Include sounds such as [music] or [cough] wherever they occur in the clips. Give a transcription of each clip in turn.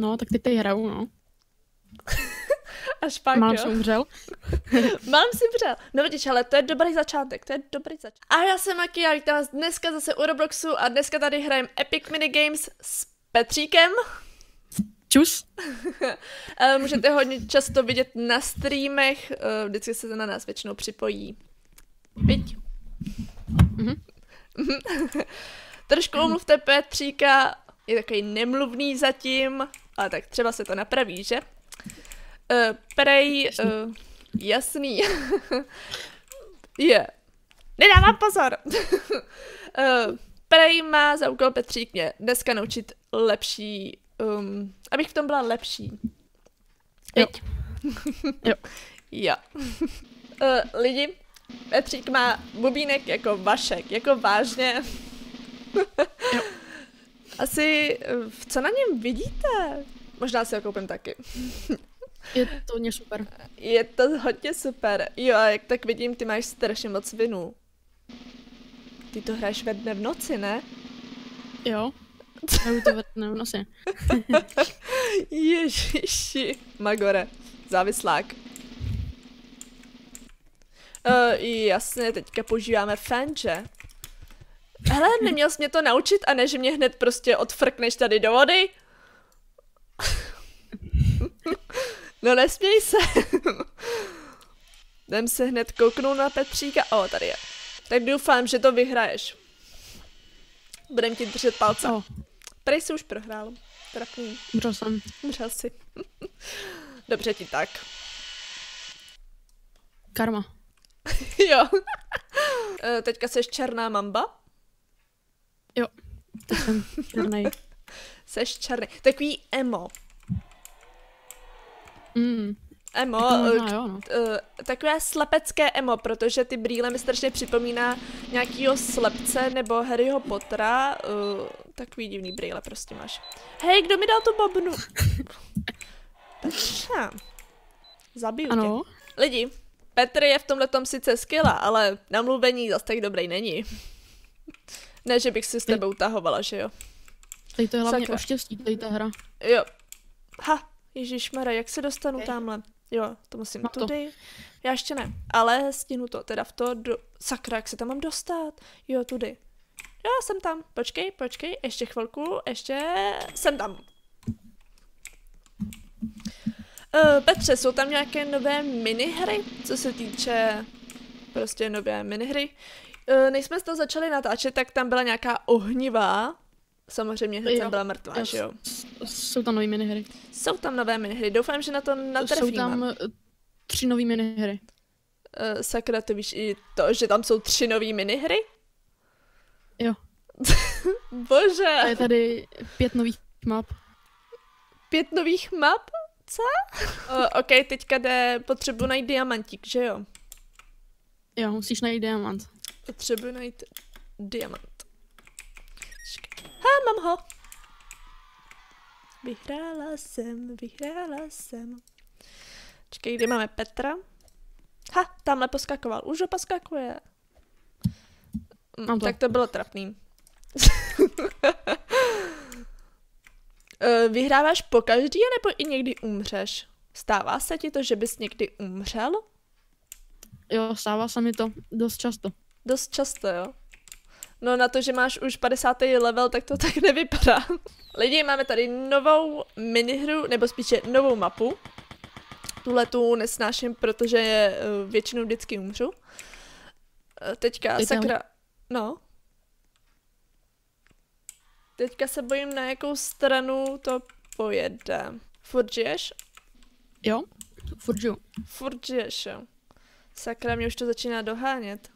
No, tak ty teď hraju, no. [laughs] Až pak, Mám jo. si umřel. [laughs] Mám si přál. No vidíš, ale to je dobrý začátek, to je dobrý začátek. A já jsem Maki a vítám vás dneska zase u Robloxu a dneska tady hrajeme Epic Minigames s Petříkem. Čus. [laughs] Eh, Můžete hodně často vidět na streamech, eh, vždycky se na nás většinou připojí. Piť. Mhm. Trošku omluvte Petříka, je takový nemluvný zatím, ale tak třeba se to napraví, že? Uh, prej, uh, jasný. [laughs] Je. Nedávám pozor. uh, [laughs] prej má za úkol Petřík mě dneska naučit lepší, um, abych v tom byla lepší. Jo. [laughs] Jo. Jo. uh, lidi, Petřík má bubínek jako Vašek, jako vážně. Jo. Asi, eh, co na něm vidíte? Možná si ho koupím taky. [laughs] Je to hodně super. Je to hodně super. Jo, a jak tak vidím, ty máš strašně moc vinů. Ty to hraješ ve dne v noci, ne? Jo. [laughs] Hraju to ve dne v noci. [laughs] Ježiši. Magore. Závislák. Uh, jasně, teďka používáme fan, že? Hele, neměl jsi mě to naučit a ne, že mě hned prostě odfrkneš tady do vody? [laughs] no nesměj se. [laughs] Jdem se hned kouknout na Petříka. O, tady je. Tak doufám, že to vyhraješ. Budem ti držet palce. O, Prej si už prohrál. Trapný. umřel jsem. Umřel si. [laughs] Dobře ti tak. Karma. jo. Eh, Teďka seš černá mamba? Jo. Teď jsem černej. [laughs] Seš černý. Takový emo. Mm. Emo, Jako eh, možná jo, no. eh, takové slepecké emo, protože ty brýle mi strašně připomíná nějakýho slepce nebo Harryho Pottera. Uh, takový divný brýle prostě máš. Hej, kdo mi dal tu bobnu? [laughs] Petře. Zabiju tě. Ano. Lidi, Petr je v tomhle tom sice skvělá, ale na mluvení zas tak dobrý není. Ne, že bych si s tebou utahovala, že jo? Tady to je hlavně Sakra. o štěstí, tady ta hra. Jo. Ha, Ježíš Mara, jak se dostanu Ok. tamhle? Jo, to musím Mám to. tudy. Já ještě ne, ale stihnu to, teda v to do... Sakra, jak se tam mám dostat? Jo, tudy. Jo, jsem tam. Počkej, počkej, ještě chvilku, ještě... Jsem tam. Uh, Petře, jsou tam nějaké nové minihry, co se týče prostě nové minihry? Uh, než jsme to začali natáčet, tak tam byla nějaká ohnivá. Samozřejmě hned jsem byla mrtvá, Jo, že jo? Jsou tam nový minihry. Jsou tam nové minihry, doufám, že na to natrefíme. Jsou tam eh, tři nový minihry. Uh, sakra, ty víš i to, že tam jsou tři nové minihry? Jo. [laughs] Bože, A je tady pět nových map. pět nových map? Co? Uh, [laughs] ok, teďka jde, potřebuji najít diamantík, že jo? Jo, musíš najít diamant. Potřebuji najít diamant. Ha, mám ho. Vyhrála jsem, vyhrála jsem. Čekej, kde máme Petra? Ha, tamhle poskakoval. Už ho poskakuje. Mám to. Tak to bylo trapný. [laughs] Eh, Vyhráváš po každý, nebo i někdy umřeš? Stává se ti to, že bys někdy umřel? Jo, stává se mi to dost často. Dost často, jo. No na to, že máš už 50. level, tak to [laughs] tak nevypadá. Lidi, máme tady novou minihru, nebo spíše novou mapu. Tuhle tu nesnáším, protože eh, většinou vždycky umřu. Eh, Teďka, Teď tam- sakra, no. Teďka se bojím, na jakou stranu to pojede. Furt žiješ? Jo, furt žiju. Furt žiješ, jo. Sakra, mě už to začíná dohánět.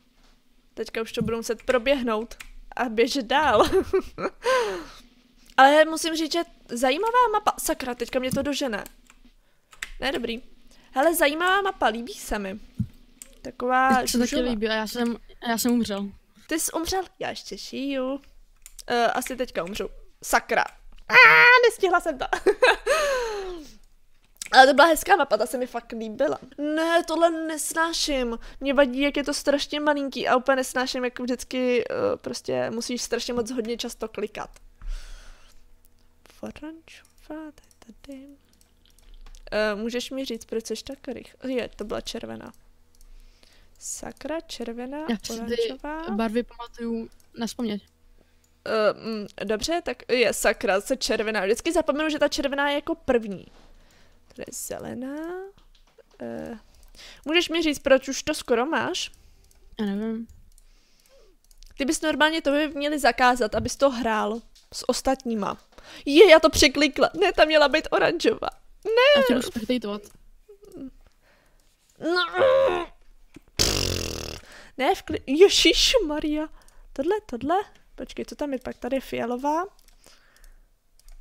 Teďka už to budu muset proběhnout a běžet dál. [laughs] Ale musím říct, že zajímavá mapa. Sakra, teďka mě to dožene. Ne, dobrý. Hele, zajímavá mapa, líbí se mi. Taková Tak se taky líbí a já jsem, já jsem umřel. Ty jsi umřel? Já ještě šiju. Uh, asi teďka umřu. Sakra. A nestihla jsem to. [laughs] Ale to byla hezká mapa, ta se mi fakt líbila. Ne, tohle nesnáším. Mě vadí, jak je to strašně malinký a úplně nesnáším, jak vždycky uh, prostě musíš strašně moc hodně často klikat. Oranžová, tady. Uh, můžeš mi říct, proč jsi tak rychle? Je, to byla červená. Sakra, červená, Já oranžová. barvy pamatuju na vzpomnět. Uh, mm, dobře, tak je sakra, se červená. Vždycky zapomenu, že ta červená je jako první. Tady je zelená. Uh, můžeš mi říct, proč už to skoro máš? Já nevím. Ty bys normálně to by měli zakázat, abys to hrál s ostatníma. Je, já to překlikla. Ne, ta měla být oranžová. Já tě jdu spektatovat. No. Ne, v kli... Ježíš Maria. Tohle, tohle. Počkej, co tam je pak? Tady je fialová.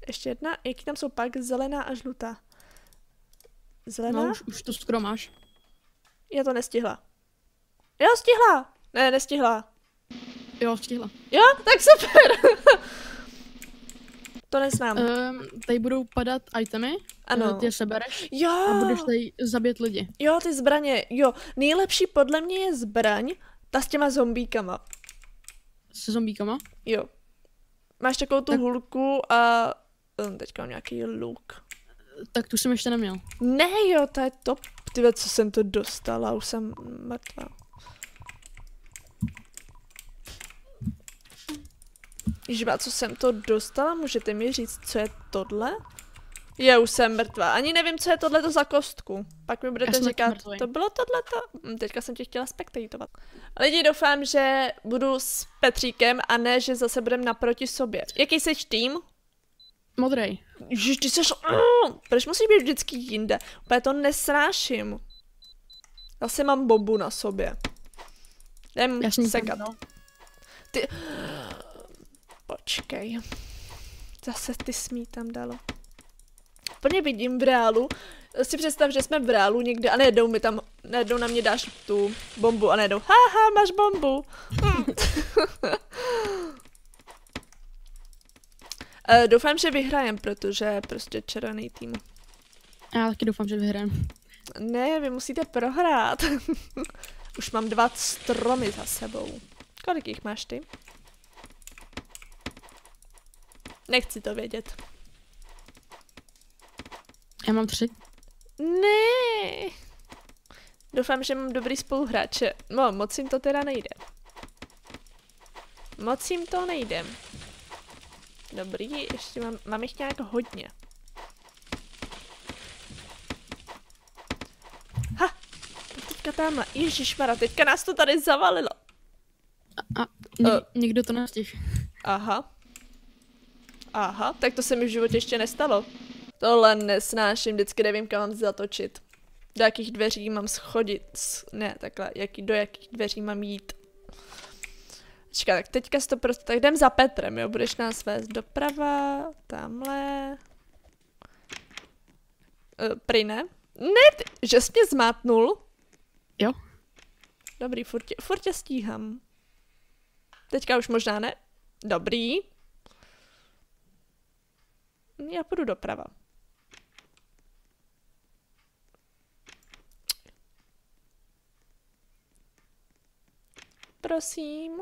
Ještě jedna. Jaký tam jsou pak? Zelená a žlutá. Zelená? No, už, už to skoro máš. Já to nestihla. Jo, stihla. Ne, nestihla. Jo, stihla. Jo, tak super. [laughs] to neznám. Um, tady budou padat itemy, ano. eh, ty je sebereš Jo. a budeš tady zabít lidi. Jo, ty zbraně. Jo, nejlepší podle mě je zbraň, ta s těma zombíkama. Se zombíkama. Jo. Máš takovou tu Tak- hulku a um, teďka mám nějaký luk. Tak tu jsem ještě neměl. Ne, jo, to je top. Ty co jsem to dostala, už jsem mrtvá. Ježiba, co jsem to dostala? Můžete mi říct, co je tohle? Já už jsem mrtvá. Ani nevím, co je tohle za kostku. Pak mi budete říkat, to bylo tohleto? Hm, Teďka jsem tě chtěla spektatovat. Lidi, doufám, že budu s Petříkem a ne, že zase budeme naproti sobě. Jaký jsi tým? Modrej. Ježiš, ty seš... Mm, Proč musíš být vždycky jinde? Úplně to nesnáším. Zase mám bombu na sobě. Jdem jsem sekat. no. Počkej. Zase ty smí tam dalo. Úplně vidím v reálu. Si představ, že jsme v reálu někde a najednou mi tam, najednou na mě dáš tu bombu a najednou, haha, máš bombu. Hm. [laughs] [laughs] Eh, Doufám, že vyhrajem, protože prostě červený tým. Já taky doufám, že vyhrám. Ne, vy musíte prohrát. [laughs] Už mám dva stromy za sebou. Kolik jich máš ty? Nechci to vědět. Já mám tři. Ne. Doufám, že mám dobrý spoluhráče. No, moc jim to teda nejde. Moc jim to nejde. Dobrý, ještě mám, mám jich nějak hodně. Ha! Teďka tamhle. Ježišmara, teďka nás to tady zavalilo. A ně, Eh. někdo to nestih. Aha. Aha, tak to se mi v životě ještě nestalo. Tohle nesnáším, vždycky nevím, kam mám zatočit. Do jakých dveří mám schodit. Ne, takhle, jaký, do jakých dveří mám jít. Čeká, tak teďka si to prostě, tak jdem za Petrem, jo, budeš nás vést doprava, tamhle. Uh, prý ne? Ne, ty, že jsi mě zmátnul? Jo. Dobrý, furt tě, furt tě stíhám. Teďka už možná ne? Dobrý. Já půjdu doprava. Prosím.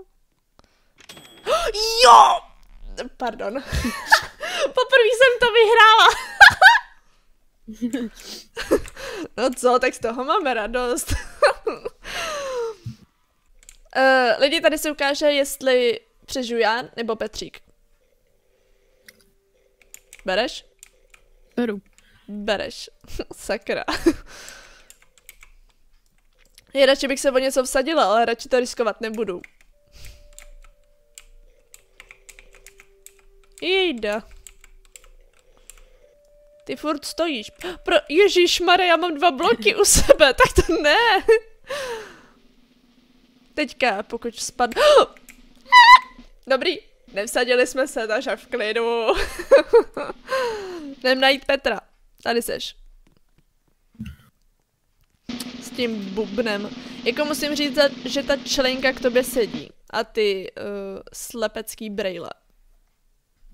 [gasps] Jo! Pardon. [laughs] Poprvé jsem to vyhrála. [laughs] no co, tak z toho máme radost. Uh, [laughs] lidi, tady se ukáže, jestli přežiju já nebo Petřík. Bereš? Beru. Bereš. Sakra. Je radši bych se o něco vsadila, ale radši to riskovat nebudu. Jejda. Ty furt stojíš. Pro Ježíš Mare, já mám dva bloky u sebe, [laughs] tak to ne. Teďka, pokud spadnu... [gasps] Dobrý, nevsadili jsme se, takže v klidu. [laughs] Jdem najít Petra. Tady seš. S tím bubnem. Jako musím říct, že ta členka k tobě sedí. A ty uh, slepecký brejle.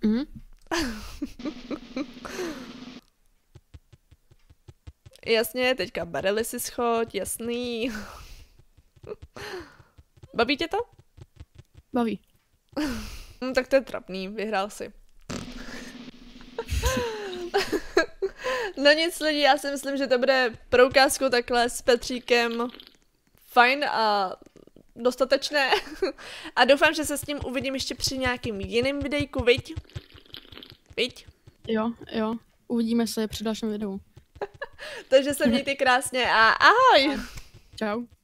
Mhm. [laughs] Jasně, teďka barely si schoď, jasný. [laughs] Baví tě to? Baví. Hm, [laughs] tak to je trapný, vyhrál si. No nic lidi, já si myslím, že to bude pro ukázku takhle s Petříkem fajn a dostatečné. A doufám, že se s ním uvidím ještě při nějakým jiným videjku, viď? Viď? Jo, jo. Uvidíme se při dalším videu. [laughs] Takže se mějte krásně a ahoj! Čau.